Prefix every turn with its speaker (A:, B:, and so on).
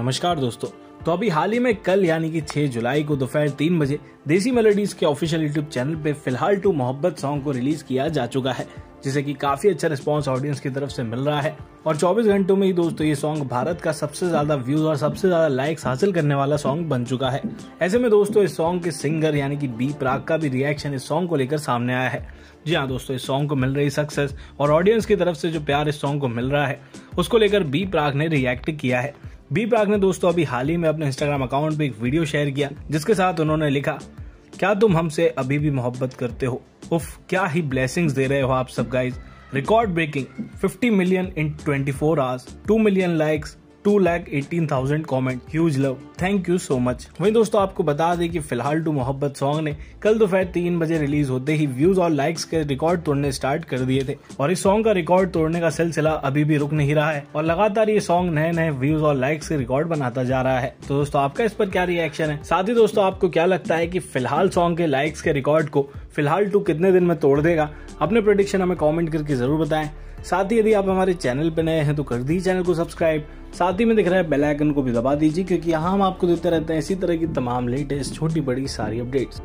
A: नमस्कार दोस्तों। तो अभी हाल ही में कल, यानी कि 6 जुलाई को दोपहर तीन बजे, देसी मेलोडीज के ऑफिशियल यूट्यूब चैनल पे फ़िलहाल टू मोहब्बत सॉन्ग को रिलीज़ किया जा चुका है, जिसे कि काफ़ी अच्छा रिस्पांस ऑडियंस की तरफ़ से मिल रहा है। और 24 घंटों में ही दोस्तों, ये सॉन्ग भारत का सबसे ज़्यादा व्यूज़ और सबसे ज़्यादा लाइक्स हासिल करने वाला सॉन्ग बन चुका है। ऐसे में दोस्तों, इस सॉन्ग के सिंगर यानी कि बी प्राग का भी रिएक्शन इस सॉन्ग को लेकर सामने आया है। जी हाँ दोस्तों, इस सॉन्ग को मिल रही सक्सेस और ऑडियंस की तरफ़ से जो प्यार इस सॉन्ग को मिल रहा है, उसको लेकर बी प्राग ने रिएक्ट किया है। बी प्राग ने दोस्तों अभी हाल ही में अपने इंस्टाग्राम अकाउंट पे एक वीडियो शेयर किया, जिसके साथ उन्होंने लिखा, क्या तुम हमसे अभी भी मोहब्बत करते हो? उफ, क्या ही ब्लेसिंग्स दे रहे हो आप सब guys record breaking 50 million in 24 hours 2 million likes two lakh eighteen thousand comment huge love thank you so much वही दोस्तों, आपको बता दें कि फ़िलहाल टू मोहब्बत सॉन्ग ने कल दोपहर तीन बजे रिलीज़ होते ही व्यूज़ और लाइक्स के रिकॉर्ड तोड़ने स्टार्ट कर दिए थे। और इस सॉन्ग का रिकॉर्ड तोड़ने का सिलसिला अभी भी रुक नहीं रहा है। और लगातार ये सॉन्ग नए नए व्यूज़ और लाइक्स के रिकॉर्ड बनाता जा रहा है। तो दोस्तों, आपका इस पर क्या रिएक्शन है? साथ ही दोस्तों, आपको क्या लगता है की फ़िलहाल सॉन्ग के लाइक्स के रिकॉर्ड को फ़िलहाल टू कितने दिन में तोड़ देगा? अपने प्रोडिक्शन हमें कॉमेंट करके ज़रूर बताएँ। साथ ही यदि आप हमारे चैनल पर नए हैं तो कर दीजिए चैनल को सब्सक्राइब साथ ही में दिख रहा है बेल आइकन को भी दबा दीजिए, क्योंकि यहाँ हम आपको देते रहते हैं इसी तरह की तमाम लेटेस्ट छोटी बड़ी सारी अपडेट्स।